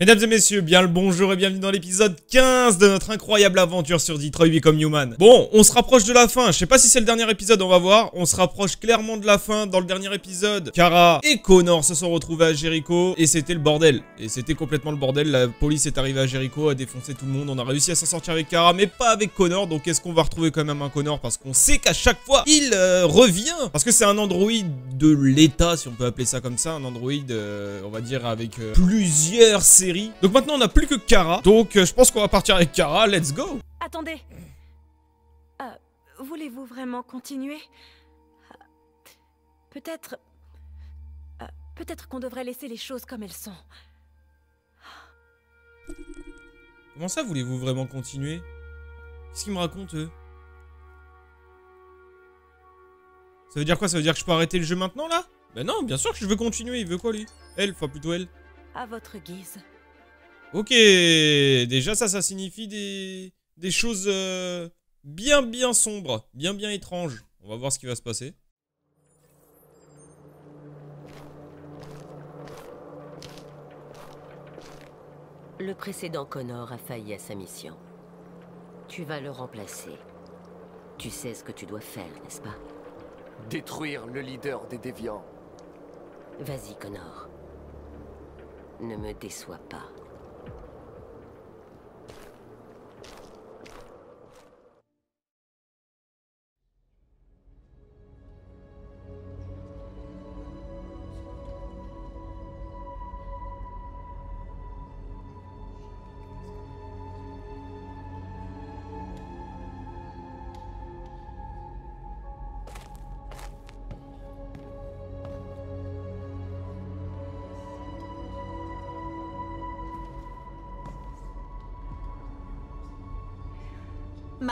Mesdames et messieurs, bien le bonjour et bienvenue dans l'épisode 15 de notre incroyable aventure sur Detroit Become Human. Bon, on se rapproche de la fin, je sais pas si c'est le dernier épisode, on va voir. On se rapproche clairement de la fin dans le dernier épisode. Kara et Connor se sont retrouvés à Jericho et c'était le bordel. Et c'était complètement le bordel, la police est arrivée à Jericho, a défoncé tout le monde, on a réussi à s'en sortir avec Kara, mais pas avec Connor. Donc est-ce qu'on va retrouver quand même un Connor? Parce qu'on sait qu'à chaque fois, il euh, revient. Parce que c'est un androïde de l'État, si on peut appeler ça comme ça, un androïde, euh, on va dire, avec euh, plusieurs Donc maintenant, on n'a plus que Kara. Donc euh, je pense qu'on va partir avec Kara, let's go Attendez. Euh, Voulez-vous vraiment continuer? Euh, Peut-être... euh, Peut-être qu'on devrait laisser les choses comme elles sont. Comment ça, voulez-vous vraiment continuer? Qu'est-ce qu'ils me racontent, eux? Ça veut dire quoi? Ça veut dire que je peux arrêter le jeu maintenant, là? Ben non, bien sûr que je veux continuer, il veut quoi, lui? Elle, enfin plutôt elle. À votre guise. Ok, déjà ça, ça signifie des, des choses euh, bien bien sombres, bien bien étranges. On va voir ce qui va se passer. Le précédent Connor a failli à sa mission. Tu vas le remplacer. Tu sais ce que tu dois faire, n'est-ce pas? Détruire le leader des déviants. Vas-y, Connor. Ne me déçois pas.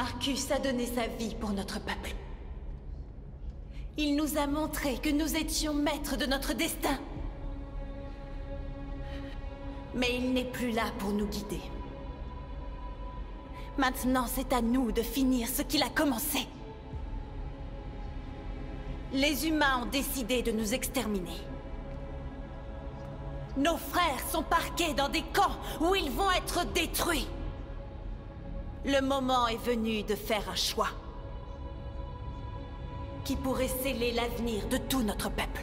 Marcus a donné sa vie pour notre peuple. Il nous a montré que nous étions maîtres de notre destin. Mais il n'est plus là pour nous guider. Maintenant, c'est à nous de finir ce qu'il a commencé. Les humains ont décidé de nous exterminer. Nos frères sont parqués dans des camps où ils vont être détruits. Le moment est venu de faire un choix qui pourrait sceller l'avenir de tout notre peuple.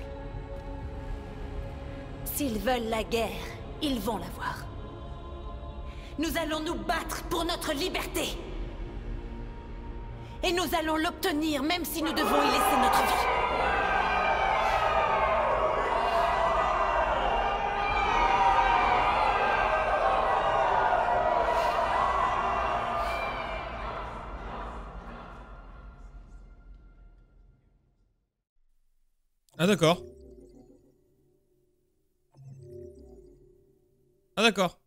S'ils veulent la guerre, ils vont l'avoir. Nous allons nous battre pour notre liberté. Et nous allons l'obtenir même si nous devons y laisser notre vie. D'accord. Ah d'accord.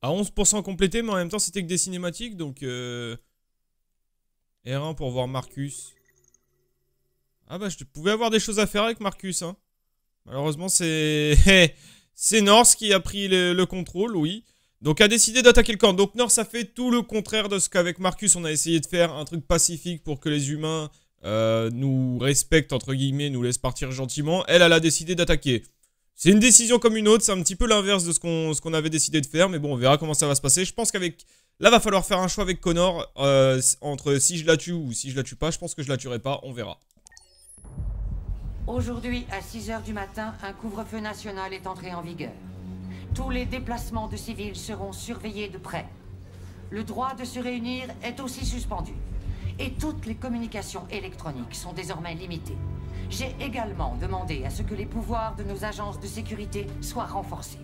À 11% complété, mais en même temps c'était que des cinématiques, donc... Euh... R1 pour voir Marcus. Ah bah je pouvais avoir des choses à faire avec Marcus, hein. Malheureusement c'est... c'est Norse qui a pris le, le contrôle, oui. Donc a décidé d'attaquer le camp. Donc Norse a fait tout le contraire de ce qu'avec Marcus on a essayé de faire. Un truc pacifique pour que les humains euh, nous respecte entre guillemets, nous laisse partir gentiment, elle, elle a décidé d'attaquer. C'est une décision comme une autre, c'est un petit peu l'inverse de ce qu'on avait décidé de faire, mais bon, on verra comment ça va se passer. Je pense qu'avec... Là, va falloir faire un choix avec Connor, euh, entre si je la tue ou si je la tue pas. Je pense que je la tuerai pas, on verra. Aujourd'hui, à 6h du matin, un couvre-feu national est entré en vigueur. Tous les déplacements de civils seront surveillés de près. Le droit de se réunir est aussi suspendu et toutes les communications électroniques sont désormais limitées. J'ai également demandé à ce que les pouvoirs de nos agences de sécurité soient renforcés.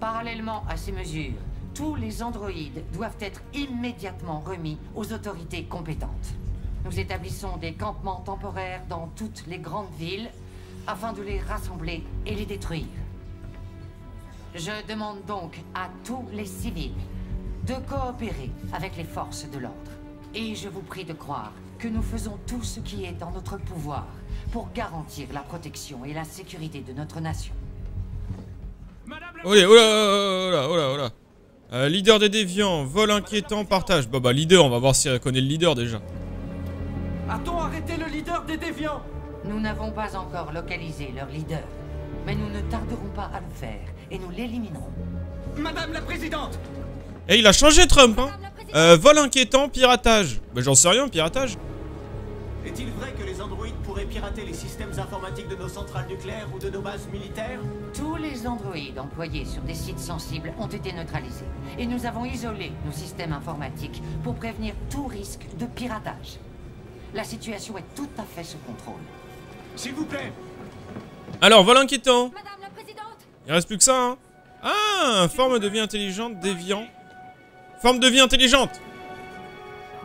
Parallèlement à ces mesures, tous les androïdes doivent être immédiatement remis aux autorités compétentes. Nous établissons des campements temporaires dans toutes les grandes villes afin de les rassembler et les détruire. Je demande donc à tous les civils de coopérer avec les forces de l'ordre. Et je vous prie de croire que nous faisons tout ce qui est en notre pouvoir pour garantir la protection et la sécurité de notre nation. Oh là, oh là, oh là, oh là, oh là. Euh, leader des déviants, vol inquiétant, partage. Bah bah leader, on va voir si elle connaît le leader déjà. A-t-on arrêté le leader des déviants? Nous n'avons pas encore localisé leur leader, mais nous ne tarderons pas à le faire et nous l'éliminerons. Madame la Présidente Et il a changé Trump, hein euh, Vol inquiétant, piratage. Bah j'en sais rien, piratage. Est-il vrai que les androïdes pourraient pirater les systèmes informatiques de nos centrales nucléaires ou de nos bases militaires? Tous les androïdes employés sur des sites sensibles ont été neutralisés. Et nous avons isolé nos systèmes informatiques pour prévenir tout risque de piratage. La situation est tout à fait sous contrôle. S'il vous plaît Alors, vol inquiétant. Madame la Présidente Il reste plus que ça, hein Ah, forme de vie intelligente, déviant. Forme de vie intelligente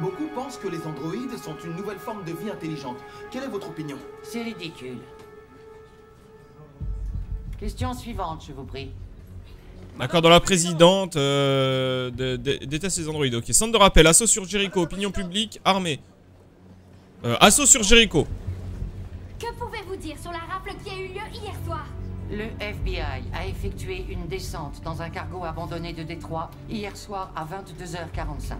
Beaucoup pensent que les androïdes sont une nouvelle forme de vie intelligente. Quelle est votre opinion? C'est ridicule. Question suivante, je vous prie. D'accord, dans la présidente, euh, de- de- déteste les androïdes. Ok, centre de rappel, assaut sur Jericho, opinion publique, armée. Euh, assaut sur Jericho. Que pouvez-vous dire sur la rafle qui a eu lieu hier soir? Le FBI a effectué une descente dans un cargo abandonné de Détroit hier soir à 22h45.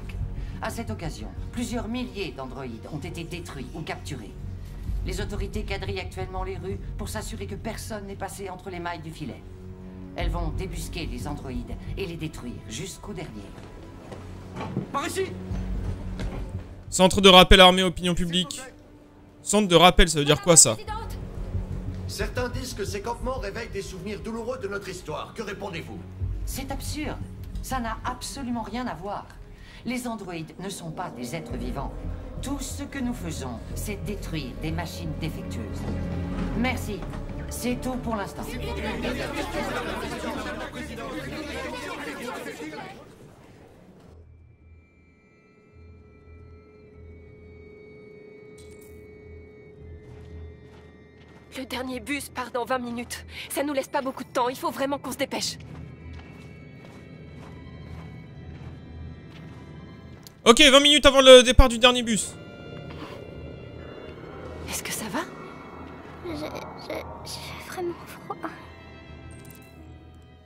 À cette occasion, plusieurs milliers d'androïdes ont été détruits ou capturés. Les autorités quadrillent actuellement les rues pour s'assurer que personne n'est passé entre les mailles du filet. Elles vont débusquer les androïdes et les détruire jusqu'au dernier. Par ici Centre de rappel armée, opinion publique. Centre de rappel, ça veut dire quoi ça? Certains disent que ces campements réveillent des souvenirs douloureux de notre histoire. Que répondez-vous? C'est absurde. Ça n'a absolument rien à voir. Les androïdes ne sont pas des êtres vivants. Tout ce que nous faisons, c'est détruire des machines défectueuses. Merci. C'est tout pour l'instant. Le dernier bus part dans 20 minutes. Ça nous laisse pas beaucoup de temps. Il faut vraiment qu'on se dépêche. Ok, 20 minutes avant le départ du dernier bus. Est-ce que ça va? J'ai vraiment froid.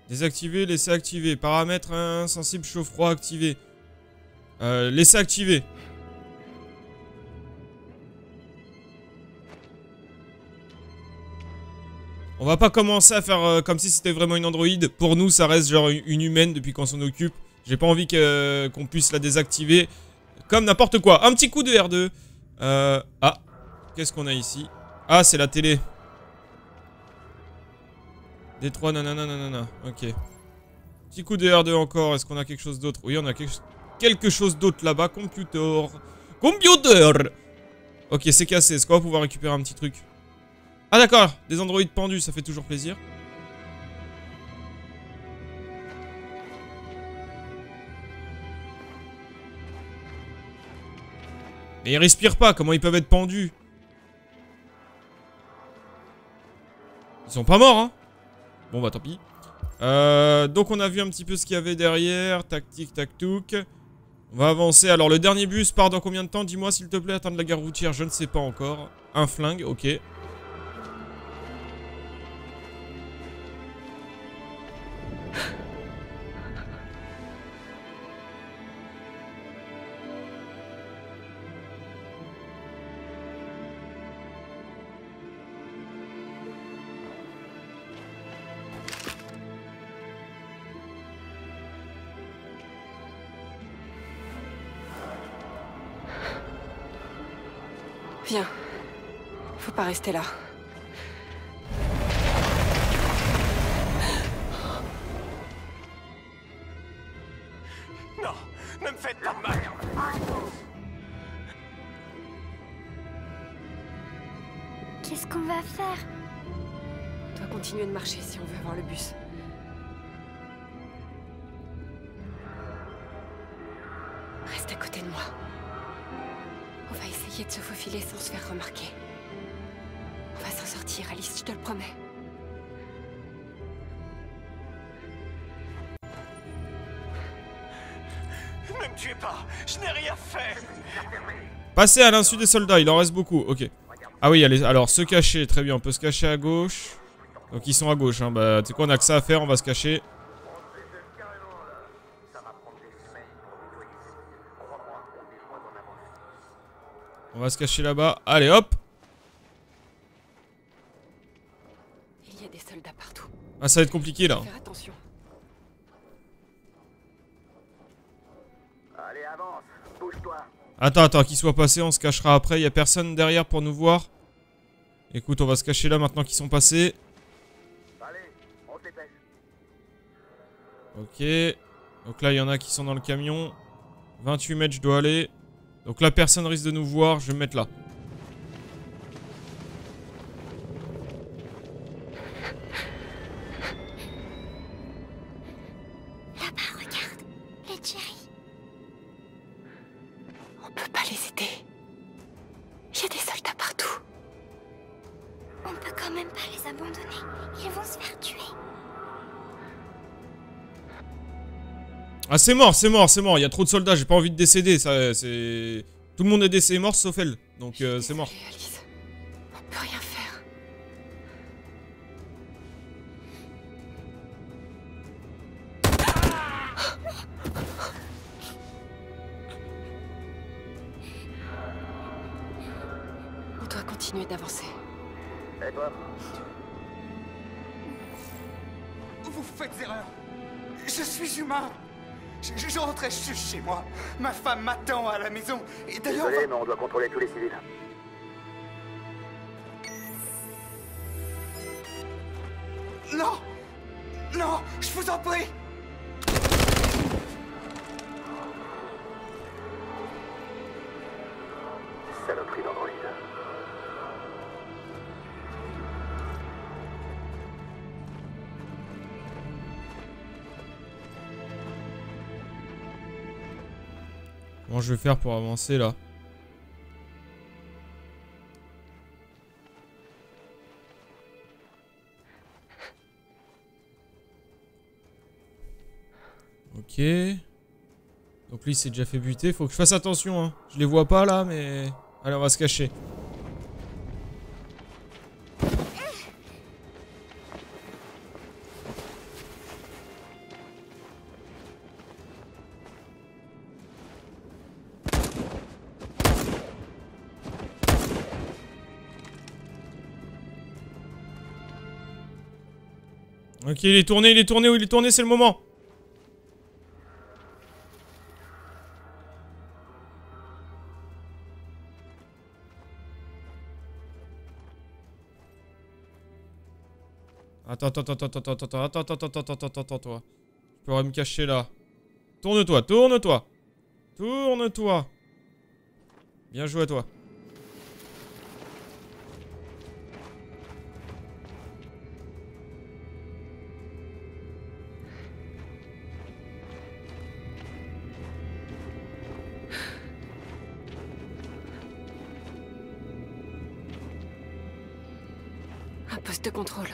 Désactiver, laisser activer. Paramètres insensible chaud-froid activé. Euh, laisser activer. On va pas commencer à faire euh, comme si c'était vraiment une androïde. Pour nous, ça reste genre une humaine depuis qu'on s'en occupe. J'ai pas envie que- qu'on puisse la désactiver. Comme n'importe quoi. Un petit coup de R2. Euh, ah. Qu'est-ce qu'on a ici? Ah, c'est la télé. Détroit, nanana, nanana. Ok. Petit coup de R2 encore. Est-ce qu'on a quelque chose d'autre? Oui, on a quelque chose d'autre là-bas. Computer. Computer Ok, c'est cassé. Est-ce qu'on va pouvoir récupérer un petit truc? Ah d'accord, des androïdes pendus, ça fait toujours plaisir. Mais ils respirent pas, comment ils peuvent être pendus? Ils sont pas morts, hein? Bon bah tant pis. Euh, donc on a vu un petit peu ce qu'il y avait derrière. Tactique, tac-touc. On va avancer. Alors le dernier bus part dans combien de temps? Dis-moi s'il te plaît. Atteindre la gare routière, je ne sais pas encore. Un flingue, ok. Rester là. Non Ne me faites pas de mal Qu'est-ce qu'on va faire? On doit continuer de marcher si on veut avoir le bus. Reste à côté de moi. On va essayer de se faufiler sans se faire remarquer. Alice, je te le promets. Ne me tuez pas Je n'ai rien fait Passer à l'insu des soldats, il en reste beaucoup, ok. Ah oui, allez, alors se cacher, très bien, on peut se cacher à gauche. Donc ils sont à gauche, hein. bah tu sais quoi, on a que ça à faire, on va se cacher. On va se cacher là-bas, allez hop Il y a des soldats partout. Ah, ça va être compliqué là. Faire attention. Allez, avance, bouge-toi. Attends, attends, qu'il soit passé, on se cachera après. Y a personne derrière pour nous voir. Écoute, on va se cacher là maintenant qu'ils sont passés. Allez, on se dépêche. Ok. Donc là, il y en a qui sont dans le camion. 28 mètres, je dois aller. Donc là, personne risque de nous voir. Je vais me mettre là. On peut pas les aider. Il y a des soldats partout. On peut quand même pas les abandonner. Ils vont se faire tuer. Ah, c'est mort, c'est mort, c'est mort. Il y a trop de soldats. J'ai pas envie de décéder. Ça, c'est... Tout le monde est décédé mort sauf elle. Donc euh, c'est mort. Je vais faire pour avancer là Ok. Donc lui il s'est déjà fait buter. Faut que je fasse attention. Hein. Je les vois pas là, mais... Allez, on va se cacher. Il est tourné, il est tourné, il est tourné, c'est le moment. Attends, attends, attends, attends, attends, attends, attends, attends, attends, attends, attends, attends, toi. Je pourrais me cacher là. Tourne-toi, tourne-toi. Tourne-toi. Bien joué à toi. Contrôle.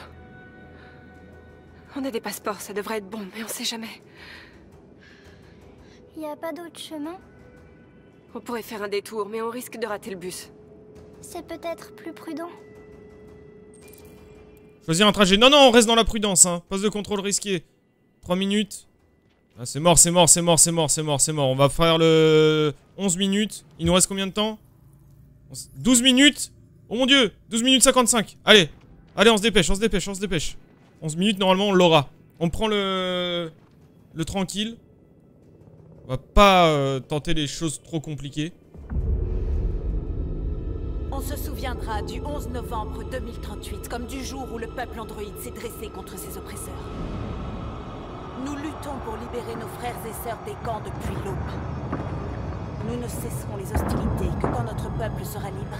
On a des passeports, ça devrait être bon, mais on sait jamais. Y a pas d'autre chemin? On pourrait faire un détour, mais on risque de rater le bus. C'est peut-être plus prudent. Choisir un trajet. Non, non, on reste dans la prudence, hein. Poste de contrôle risqué. 3 minutes. Ah, c'est mort, c'est mort, c'est mort, c'est mort, c'est mort, c'est mort. On va faire le 11 minutes. Il nous reste combien de temps? 12 minutes? Oh mon dieu 12 minutes 55 Allez Allez, on se dépêche, on se dépêche, on se dépêche. 11 minutes, normalement, on l'aura. On prend le... Le tranquille. On va pas euh, tenter les choses trop compliquées. On se souviendra du 11 novembre 2038 comme du jour où le peuple androïde s'est dressé contre ses oppresseurs. Nous luttons pour libérer nos frères et sœurs des camps depuis l'aube. Nous ne cesserons les hostilités que quand notre peuple sera libre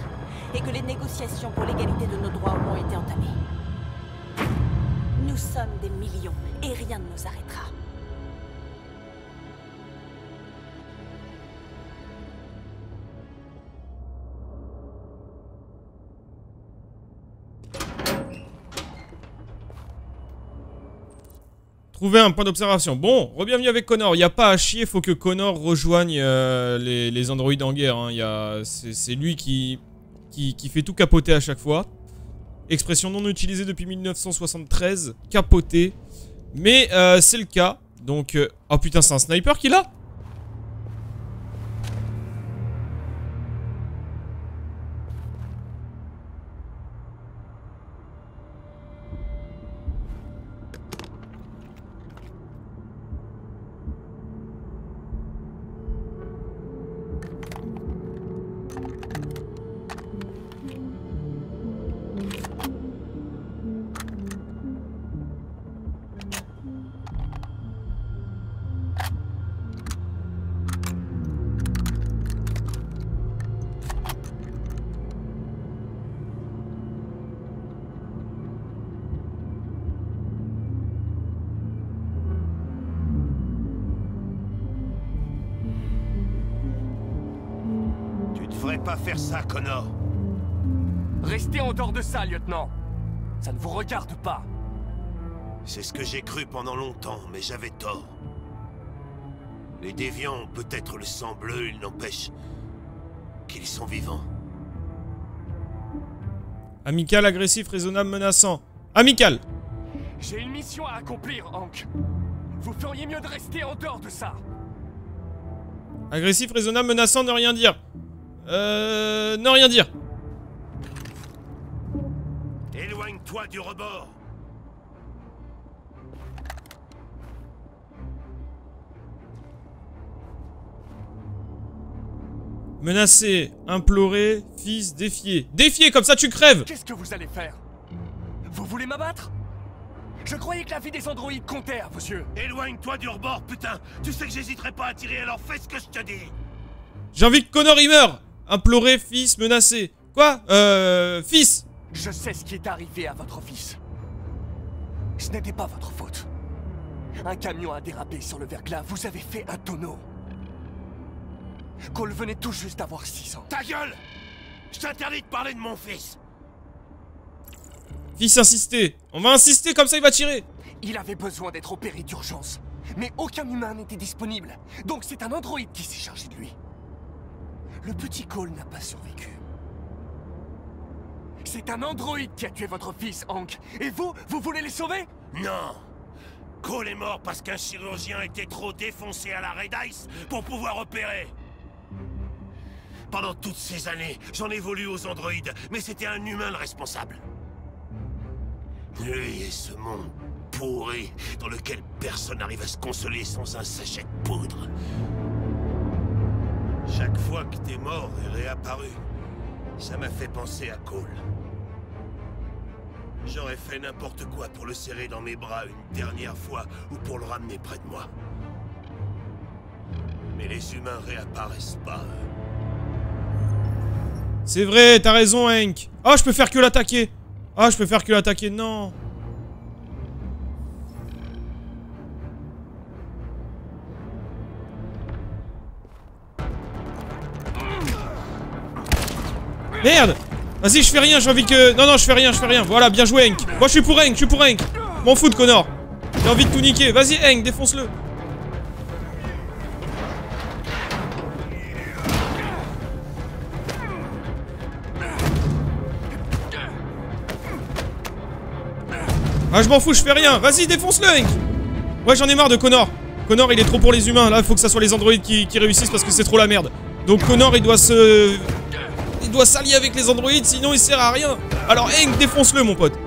et que les négociations pour l'égalité de nos droits auront été entamées. Nous sommes des millions et rien ne nous arrêtera. Trouver un point d'observation. Bon, re-bienvenue avec Connor. Il n'y a pas à chier, faut que Connor rejoigne euh, les, les androïdes en guerre. hein. C'est lui qui, qui, qui fait tout capoter à chaque fois. Expression non utilisée depuis 1973. Capoter. Mais euh, c'est le cas. Donc... euh, Oh putain, c'est un sniper qu'il a ça, lieutenant. Ça ne vous regarde pas. C'est ce que j'ai cru pendant longtemps, mais j'avais tort. Les déviants ont peut-être le sang bleu, il n'empêche qu'ils sont vivants. Amical, agressif, raisonnable, menaçant. Amical J'ai une mission à accomplir, Hank. Vous feriez mieux de rester en dehors de ça. Agressif, raisonnable, menaçant, ne rien dire. Euh... Ne rien dire. Éloigne-toi du rebord. Menacer, implorer, fils, défier. Défier, comme ça tu crèves Qu'est-ce que vous allez faire? Vous voulez m'abattre? Je croyais que la vie des androïdes comptait à vos yeux. Éloigne-toi du rebord, putain Tu sais que j'hésiterai pas à tirer, alors fais ce que je te dis J'ai envie que Connor y meure Implorer, fils, menacer. Quoi? Euh... Fils Je sais ce qui est arrivé à votre fils. Ce n'était pas votre faute. Un camion a dérapé sur le verglas, vous avez fait un tonneau. Cole venait tout juste d'avoir 6 ans. Ta gueule Je t'interdis de parler de mon fils Fils, insister On va insister, comme ça il va tirer Il avait besoin d'être opéré d'urgence. Mais aucun humain n'était disponible. Donc c'est un androïde qui s'est chargé de lui. Le petit Cole n'a pas survécu. C'est un androïde qui a tué votre fils, Hank. Et vous, vous voulez les sauver? Non Cole est mort parce qu'un chirurgien était trop défoncé à la Red Ice pour pouvoir opérer. Pendant toutes ces années, j'en ai voulu aux androïdes, mais c'était un humain le responsable. Lui et ce monde pourri dans lequel personne n'arrive à se consoler sans un sachet de poudre. Chaque fois que t'es mort et réapparu, ça m'a fait penser à Cole. J'aurais fait n'importe quoi pour le serrer dans mes bras une dernière fois ou pour le ramener près de moi. Mais les humains réapparaissent pas. C'est vrai, t'as raison, Hank. Oh, je peux faire que l'attaquer. Oh, je peux faire que l'attaquer. Non. Merde Vas-y, je fais rien, j'ai envie que... Non, non, je fais rien, je fais rien. Voilà, bien joué, Hank. Moi, je suis pour Hank, je suis pour Hank. M'en fous de Connor. J'ai envie de tout niquer. Vas-y, Hank, défonce-le. Ah, je m'en fous, je fais rien. Vas-y, défonce-le, Hank. Ouais, j'en ai marre de Connor. Connor, il est trop pour les humains. Là, faut que ça soit les androïdes qui réussissent parce que c'est trop la merde. Donc Connor, il doit se... Il doit s'allier avec les androïdes, sinon il sert à rien. Alors, Hank, défonce-le, mon pote.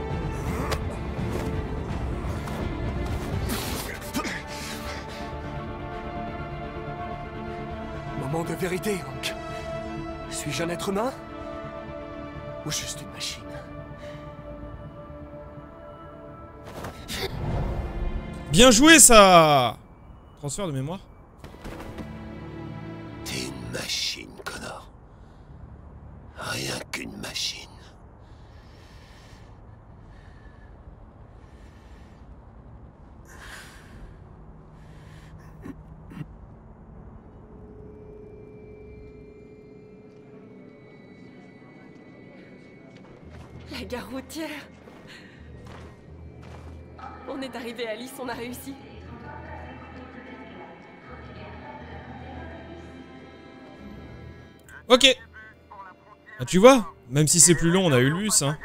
Moment de vérité, Hank. Suis-je un être humain Ou juste une machine? Bien joué, ça Transfert de mémoire T'es une machine. Rien qu'une machine. La gare routière. On est arrivé à Alice, on a réussi. Ok. Ah, tu vois Même si c'est plus long, on a eu le bus, hein.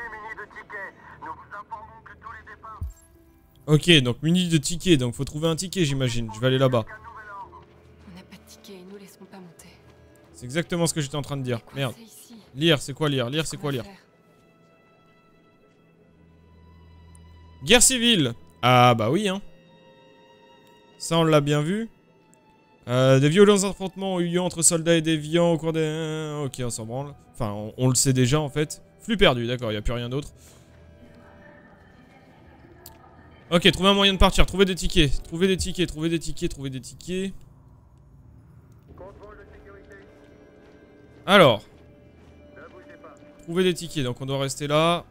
Ok, donc muni de tickets, donc faut trouver un ticket, j'imagine. Je vais aller là-bas. C'est exactement ce que j'étais en train de dire. Merde. Lire, c'est quoi lire Lire, c'est quoi lire Guerre civile. Ah bah oui, hein. Ça, on l'a bien vu. Euh, des violents affrontements ont eu lieu entre soldats et déviants au cours des... euh, Ok, on s'en branle. Enfin, on, le sait déjà, en fait. Flux perdu, d'accord, il a plus rien d'autre. Ok, trouver un moyen de partir, trouver des tickets. Trouver des tickets, trouver des tickets, trouver des tickets. Alors. Trouver des tickets, donc on doit rester là.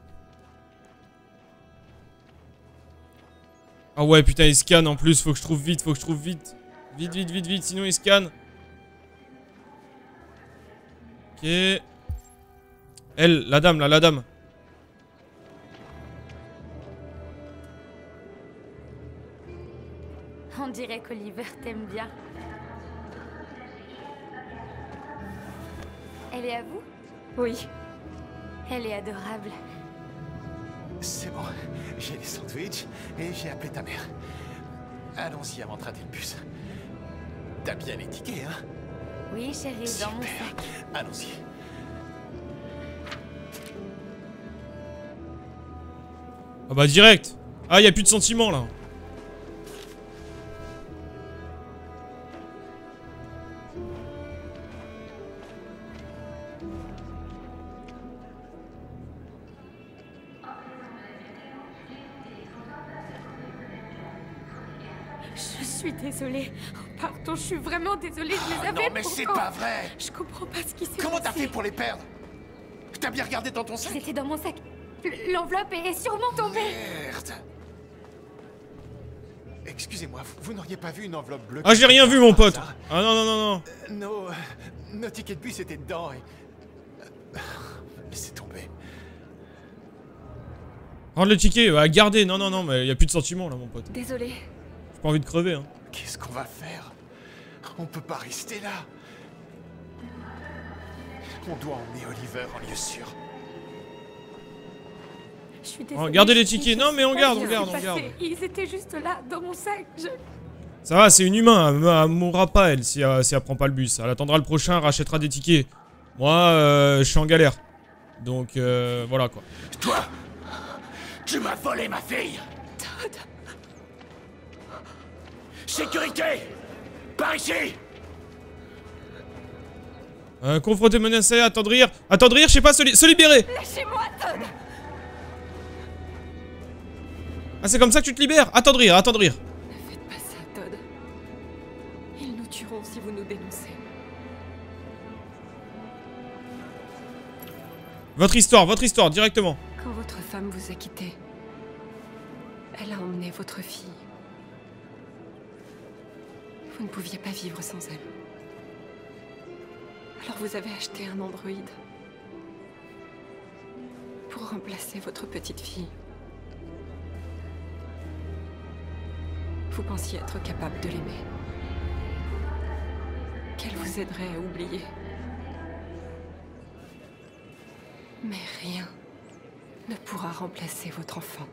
Ah ouais, putain, il scanne en plus, faut que je trouve vite, faut que je trouve vite. Vite, vite, vite, vite, sinon il scanne. Ok. Elle, la dame, là, la dame. On dirait qu'Oliver t'aime bien. Elle est à vous? Oui. Elle est adorable. C'est bon, j'ai les sandwichs et j'ai appelé ta mère. Allons-y avant de rater le bus. T'as bien les tickets, hein Oui, chérie, dans mon sac. Allons-y. Ah bah direct. Ah, y a plus de sentiments là. Suis vraiment désolée. Je les Ah avais non, mais c'est pas vrai Je comprends pas ce qui s'est Comment t'as passé. fait pour les perdre? T'as bien regardé dans ton sac? C'était dans mon sac. L'enveloppe est sûrement tombée. Merde Excusez-moi, vous, vous n'auriez pas vu une enveloppe bleue Ah, j'ai rien vu, mon pote. Ah non, non, non, non. Euh, Nos, euh, nos tickets de bus étaient dedans et... euh, Laissez tomber. Rendre le ticket, bah garder. Non, non, non, mais y a plus de sentiments là, mon pote. Désolée. J'ai pas envie de crever, hein. Qu'est-ce qu'on va faire? On peut pas rester là. On doit emmener Oliver en lieu sûr. Je suis Oh, désolée. gardez les tickets. Non, mais on garde, on garde, on garde. Ils étaient juste là, dans mon sac. Je... Ça va, c'est une humain. Elle, mourra pas, elle, si, elle- si elle prend pas le bus. Elle attendra le prochain, rachètera des tickets. Moi, euh, je suis en galère. Donc, euh, voilà quoi. Toi Tu m'as volé ma fille Todd. Sécurité Par ici Euh, confronter, menacer, attendrir. Attendrir, je sais pas, se, li- se libérer. Lâchez-moi, Todd Ah, c'est comme ça que tu te libères Attendrir, attendrir. Ne faites pas ça, Todd. Ils nous tueront si vous nous dénoncez. Votre histoire, votre histoire, directement. Quand votre femme vous a quitté, elle a emmené votre fille. Vous ne pouviez pas vivre sans elle. Alors vous avez acheté un androïde pour remplacer votre petite fille. Vous pensiez être capable de l'aimer. Qu'elle vous aiderait à oublier. Mais rien ne pourra remplacer votre enfant.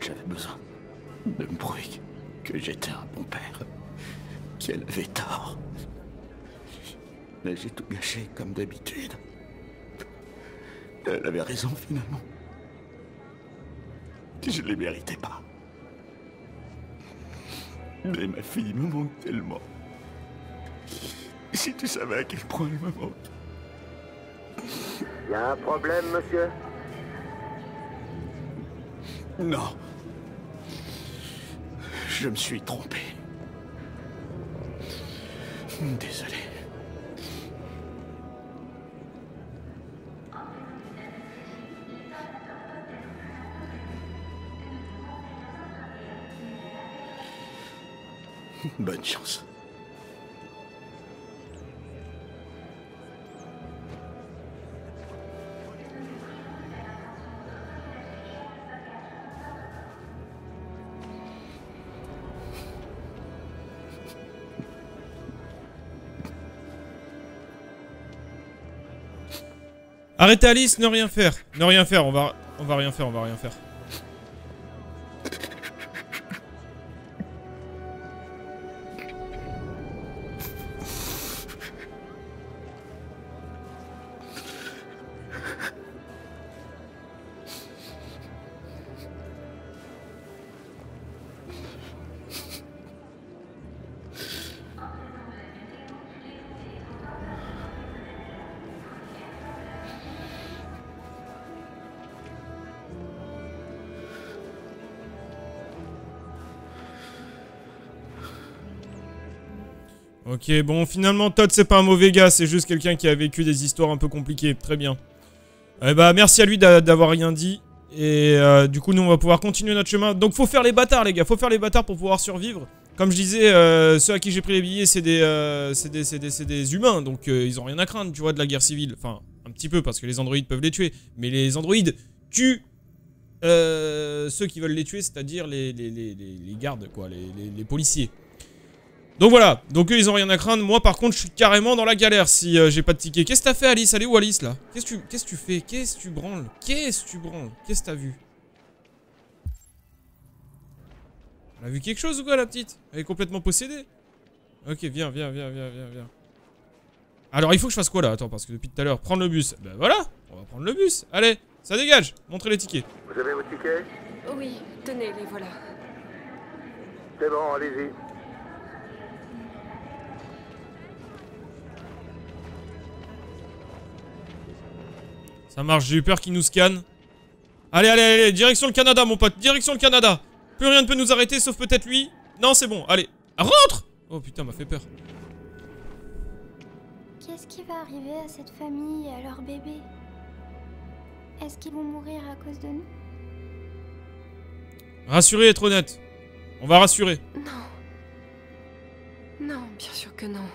J'avais besoin de me prouver que j'étais un bon père. Qu'elle avait tort. Mais j'ai tout gâché comme d'habitude. Elle avait raison finalement. Je ne les méritais pas. Mais ma fille me manque tellement. Si tu savais à quel point elle me manque. Y a un problème, monsieur? Non. Je me suis trompé. Désolé. Bonne chance. Arrêtez Alice, ne rien faire. Ne rien faire, on va rien faire, on va rien faire. Ok, bon, finalement, Todd, c'est pas un mauvais gars, c'est juste quelqu'un qui a vécu des histoires un peu compliquées. Très bien. Eh bah, merci à lui d'a- d'avoir rien dit. Et euh, du coup, nous, on va pouvoir continuer notre chemin. Donc, faut faire les bâtards, les gars. Faut faire les bâtards pour pouvoir survivre. Comme je disais, euh, ceux à qui j'ai pris les billets, c'est des, euh, des, des, des humains, donc ils ont rien à craindre, tu vois, de la guerre civile. Enfin, un petit peu, parce que les androïdes peuvent les tuer. Mais les androïdes tuent ceux qui veulent les tuer, c'est-à-dire les, les, les, les- gardes, quoi, les policiers. Donc voilà, donc eux ils ont rien à craindre. Moi par contre, je suis carrément dans la galère si euh, j'ai pas de ticket. Qu'est-ce que t'as fait, Alice? Elle est où, Alice là? Qu'est-ce que tu, qu'est-ce que tu fais? Qu'est-ce que tu branles? Qu'est-ce que tu branles? Qu'est-ce que t'as vu? Elle a vu quelque chose ou quoi, la petite? Elle est complètement possédée. Ok, viens, viens, viens, viens, viens, viens. Alors, il faut que je fasse quoi là? Attends, parce que depuis tout à l'heure, prendre le bus. Ben voilà, on va prendre le bus. Allez, ça dégage. Montrez les tickets. Vous avez vos tickets? Oui, tenez, les voilà. C'est bon, allez-y. Ça marche, j'ai eu peur qu'il nous scanne. Allez, allez, allez, direction le Canada, mon pote. Direction le Canada. Plus rien ne peut nous arrêter, sauf peut-être lui. Non, c'est bon, allez. Rentre Oh putain, m'a fait peur. Qu'est-ce qui va arriver à cette famille et à leur bébé? Est-ce qu'ils vont mourir à cause de nous? Rassurez, être honnête. On va rassurer. Non. Non, bien sûr que non.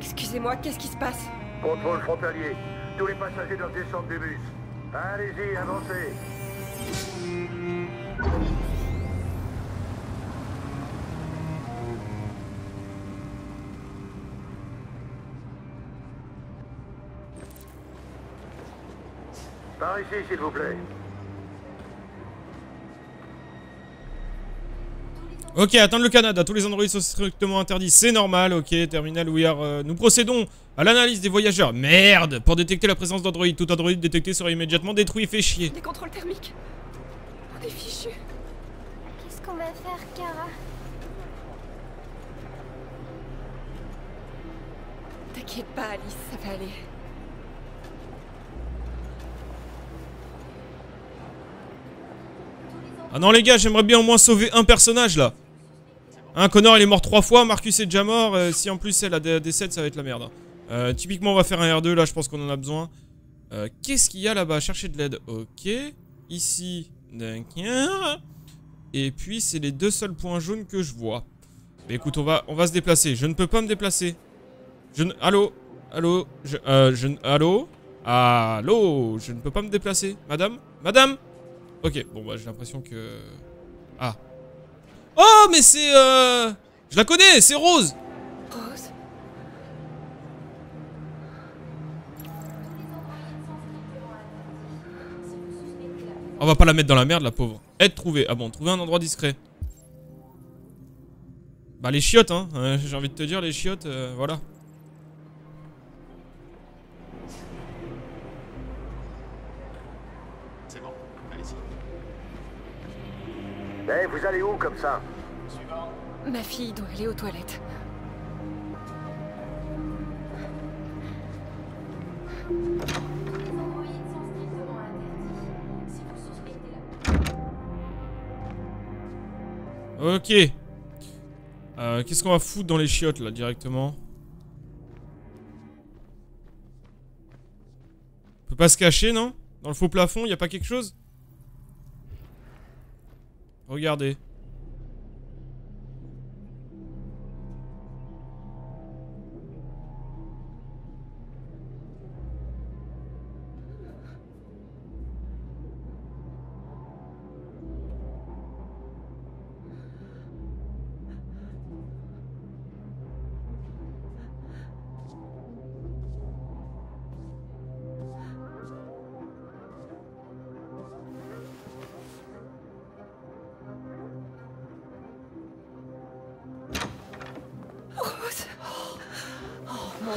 Excusez-moi, qu'est-ce qui se passe Contrôle frontalier. Tous les passagers doivent descendre du bus. Allez-y, avancez. Par ici, s'il vous plaît. Ok, atteindre le Canada. Tous les androïdes sont strictement interdits. C'est normal. Ok, terminal we are. euh, Nous procédons à l'analyse des voyageurs. Merde Pour détecter la présence d'androïdes. Tout androïde détecté sera immédiatement détruit. Fait chier. Des contrôles thermiques. On est fichus. Qu'est-ce qu'on va faire, Kara T'inquiète pas, Alice, ça va aller. Ah non, les gars, j'aimerais bien au moins sauver un personnage là. Hein, Connor il est mort trois fois. Marcus est déjà mort. euh, si en plus elle a des, des 7, ça va être la merde. Euh, typiquement, on va faire un R2 là. Je pense qu'on en a besoin. Euh, Qu'est-ce qu'il y a là-bas? Chercher de l'aide. Ok. Ici. Et puis, c'est les deux seuls points jaunes que je vois. Mais écoute, on va, on va se déplacer. Je ne peux pas me déplacer. Je ne... Allô? Allô? Je, je... Je ne peux pas me déplacer. Madame? Madame? Ok, bon bah j'ai l'impression que... Ah. Oh, mais c'est... Euh... Je la connais, c'est Rose Rose On va pas la mettre dans la merde, la pauvre. Aide trouvée. Ah bon, trouver un endroit discret. Bah les chiottes, hein. Euh, j'ai envie de te dire, les chiottes, euh, voilà. C'est bon, allez-y. Eh, vous allez où comme ça Suivant. Ma fille doit aller aux toilettes. Ok. Euh, Qu'est-ce qu'on va foutre dans les chiottes là directement On peut pas se cacher non? Dans le faux plafond, y a pas quelque chose? Regardez.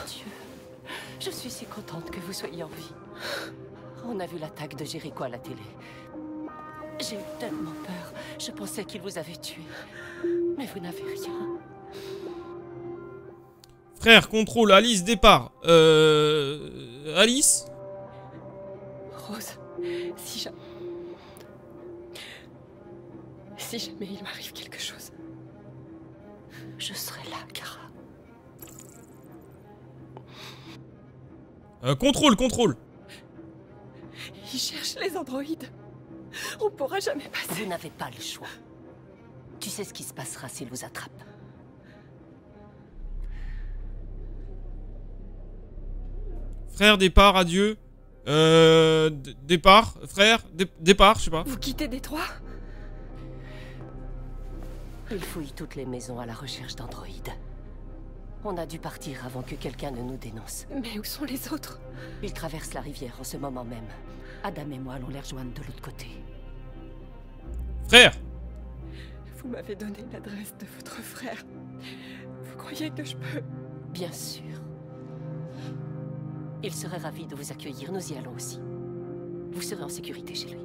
Dieu Je suis si contente que vous soyez en vie. On a vu l'attaque de Jericho à la télé. J'ai eu tellement peur. Je pensais qu'il vous avait tué. Mais vous n'avez rien. Frère, contrôle, Alice, départ. Euh... Alice Rose, si jamais... Si jamais il m'arrive quelque chose, je serai là, Kara. Euh, contrôle, contrôle. Il cherche les androïdes. On pourra jamais passer. Vous n'avez pas le choix. Tu sais ce qui se passera s'il vous attrape. Frère, départ, adieu. Euh... Départ, frère, dé- départ, je sais pas. Vous quittez Détroit Il fouille toutes les maisons à la recherche d'androïdes. On a dû partir avant que quelqu'un ne nous dénonce. Mais où sont les autres? Ils traversent la rivière en ce moment même. Adam et moi allons les rejoindre de l'autre côté. Frère Vous m'avez donné l'adresse de votre frère. Vous croyez que je peux? Bien sûr. Il serait ravi de vous accueillir, nous y allons aussi. Vous serez en sécurité chez lui.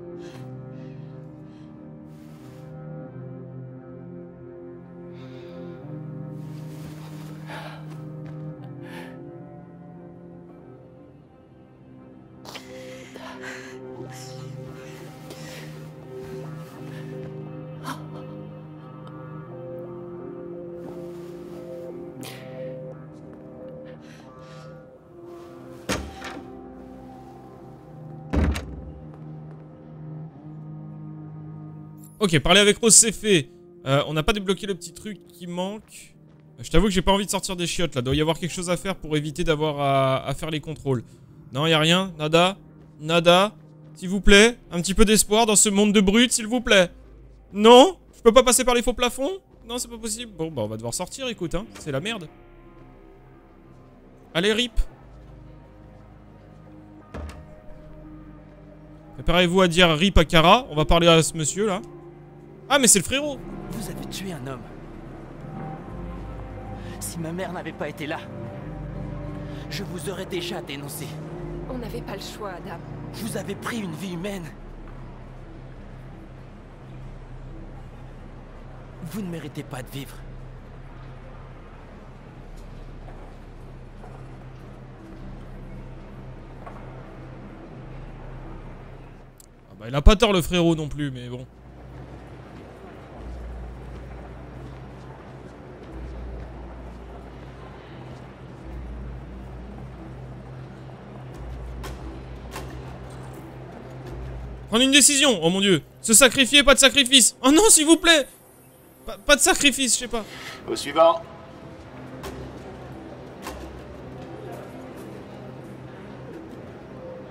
Ok, parler avec Rose, c'est fait. Euh, on n'a pas débloqué le petit truc qui manque. Je t'avoue que j'ai pas envie de sortir des chiottes là. Doit y avoir quelque chose à faire pour éviter d'avoir à, faire les contrôles. Non, y a rien. Nada. Nada. S'il vous plaît. Un petit peu d'espoir dans ce monde de brutes, s'il vous plaît. Non? Je peux pas passer par les faux plafonds? Non, c'est pas possible. Bon, bah on va devoir sortir, écoute, hein. C'est la merde. Allez, rip. Préparez-vous à dire rip à Kara. On va parler à ce monsieur là. Ah, mais c'est le frérot. Vous avez tué un homme. Si ma mère n'avait pas été là, je vous aurais déjà dénoncé. On n'avait pas le choix, Adam. Vous avez pris une vie humaine. Vous ne méritez pas de vivre. Ah bah, il a pas tort le frérot non plus, mais bon. Prendre une décision, oh mon dieu. Se sacrifier, pas de sacrifice. Oh non, s'il vous plaît. Pas, pas de sacrifice, je sais pas. Au suivant.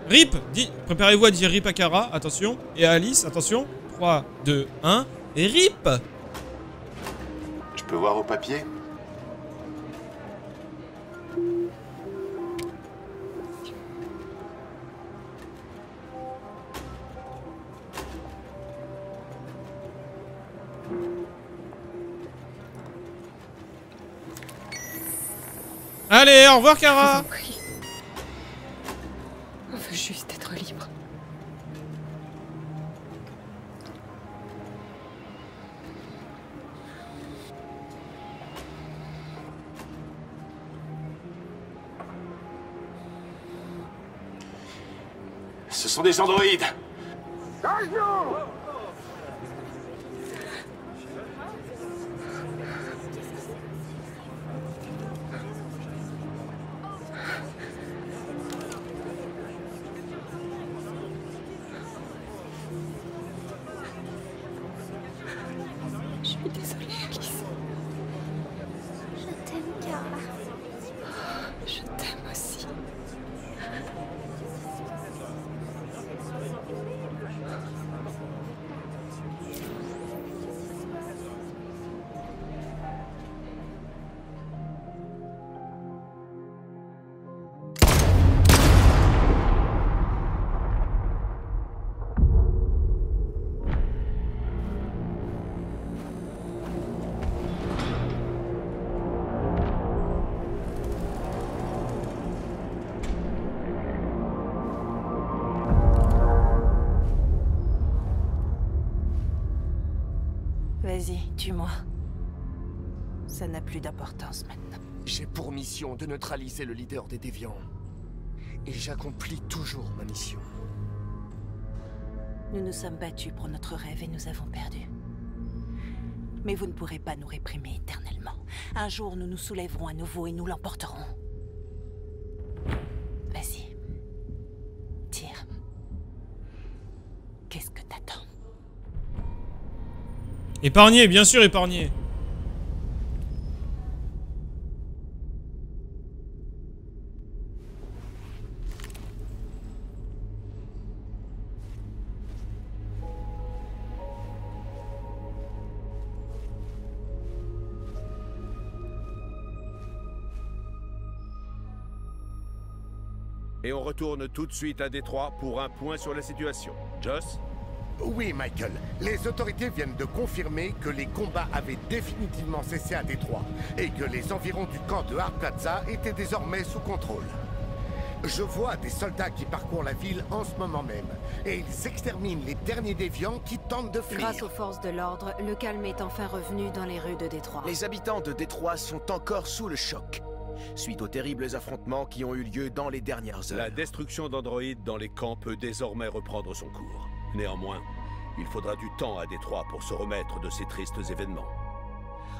Rip, préparez-vous à dire Rip à Kara, attention. Et à Alice, attention. 3, 2, 1. Et Rip Je peux voir au papier? Allez, au revoir, Cara On veut juste être libre. Ce sont des androïdes. Tue-moi. Ça n'a plus d'importance maintenant. J'ai pour mission de neutraliser le leader des déviants. Et j'accomplis toujours ma mission. Nous nous sommes battus pour notre rêve et nous avons perdu. Mais vous ne pourrez pas nous réprimer éternellement. Un jour, nous nous soulèverons à nouveau et nous l'emporterons. Épargné, bien sûr, épargné. Et on retourne tout de suite à Détroit pour un point sur la situation. Joss? Oui, Michael. Les autorités viennent de confirmer que les combats avaient définitivement cessé à Détroit et que les environs du camp de Hard Plaza étaient désormais sous contrôle. Je vois des soldats qui parcourent la ville en ce moment même et ils exterminent les derniers déviants qui tentent de fuir. Grâce aux forces de l'ordre, le calme est enfin revenu dans les rues de Détroit. Les habitants de Détroit sont encore sous le choc. Suite aux terribles affrontements qui ont eu lieu dans les dernières heures. La destruction d'androïdes dans les camps peut désormais reprendre son cours. Néanmoins, il faudra du temps à Détroit pour se remettre de ces tristes événements.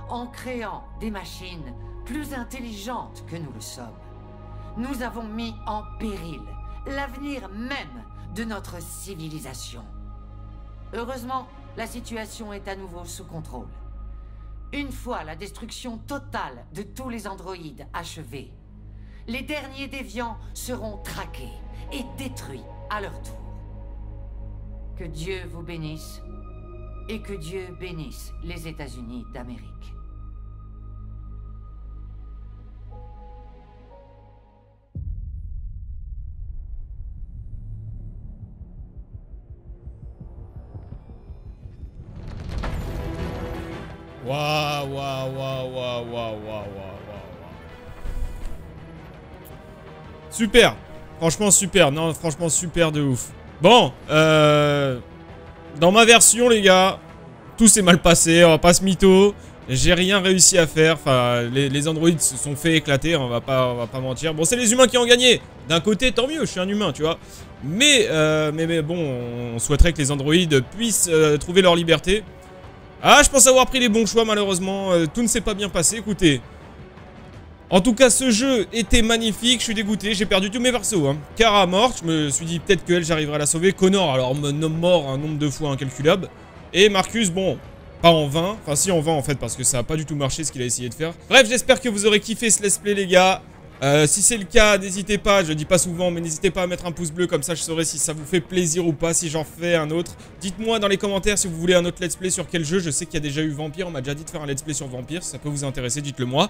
En créant des machines plus intelligentes que nous le sommes, nous avons mis en péril l'avenir même de notre civilisation. Heureusement, la situation est à nouveau sous contrôle. Une fois la destruction totale de tous les androïdes achevée, les derniers déviants seront traqués et détruits à leur tour. Que Dieu vous bénisse et que Dieu bénisse les États-Unis d'Amérique. Waouh, waouh, waouh, waouh, waouh, waouh, waouh. Super. Franchement, super. Non, franchement, super de ouf. Bon, euh... Dans ma version, les gars, tout s'est mal passé. On va pas se mytho. J'ai rien réussi à faire. Enfin, les, androïdes se sont fait éclater. On va pas, on va pas mentir. Bon, c'est les humains qui ont gagné. D'un côté, tant mieux. Je suis un humain, tu vois. Mais, euh, mais, bon, on souhaiterait que les androïdes puissent euh, trouver leur liberté. Ah, je pense avoir pris les bons choix, malheureusement. Tout ne s'est pas bien passé. Écoutez. En tout cas, ce jeu était magnifique. Je suis dégoûté. J'ai perdu tous mes persos. Hein. Kara morte. Je me suis dit peut-être qu'elle, j'arriverai à la sauver. Connor, alors, me nomme mort un nombre de fois incalculable. Et Marcus, bon, pas en vain. Enfin, si en vain, en fait, parce que ça a pas du tout marché ce qu'il a essayé de faire. Bref, j'espère que vous aurez kiffé ce let's play, les gars. Euh, si c'est le cas, n'hésitez pas, je le dis pas souvent, mais n'hésitez pas à mettre un pouce bleu, comme ça je saurai si ça vous fait plaisir ou pas, si j'en fais un autre. Dites-moi dans les commentaires si vous voulez un autre let's play sur quel jeu, je sais qu'il y a déjà eu Vampire, on m'a déjà dit de faire un let's play sur Vampire, ça peut vous intéresser, dites-le moi.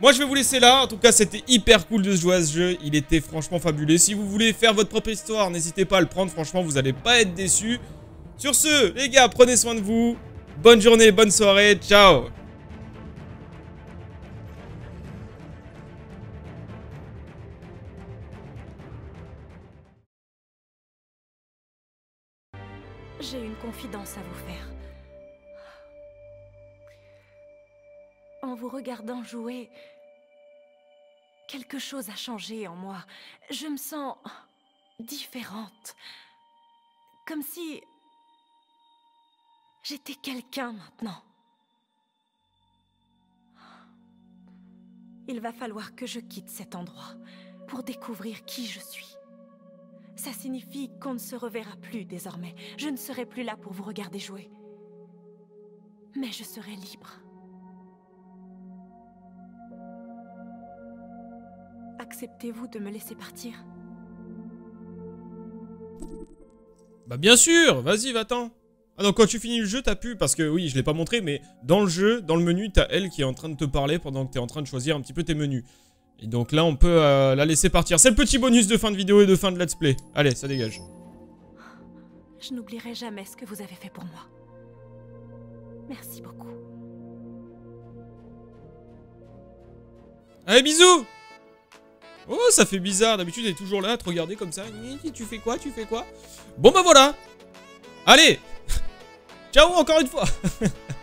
Moi je vais vous laisser là, en tout cas c'était hyper cool de jouer à ce jeu, il était franchement fabuleux. Si vous voulez faire votre propre histoire, n'hésitez pas à le prendre, franchement vous allez pas être déçus. Sur ce, les gars, prenez soin de vous, bonne journée, bonne soirée, ciao vous regardant jouer, quelque chose a changé en moi. Je me sens différente. Comme si j'étais quelqu'un maintenant. Il va falloir que je quitte cet endroit pour découvrir qui je suis. Ça signifie qu'on ne se reverra plus désormais. Je ne serai plus là pour vous regarder jouer. Mais je serai libre. Acceptez-vous de me laisser partir? Bah bien sûr Vas-y, va-t'en Ah donc quand tu finis le jeu, t'as pu, parce que oui, je l'ai pas montré, mais dans le jeu, dans le menu, t'as elle qui est en train de te parler pendant que t'es en train de choisir un petit peu tes menus. Et donc là, on peut euh, la laisser partir. C'est le petit bonus de fin de vidéo et de fin de let's play. Allez, ça dégage. Je n'oublierai jamais ce que vous avez fait pour moi. Merci beaucoup. Allez, bisous Oh, ça fait bizarre. D'habitude, elle est toujours là à te regarder comme ça. Tu fais quoi Tu fais quoi? Bon, bah voilà Allez Ciao encore une fois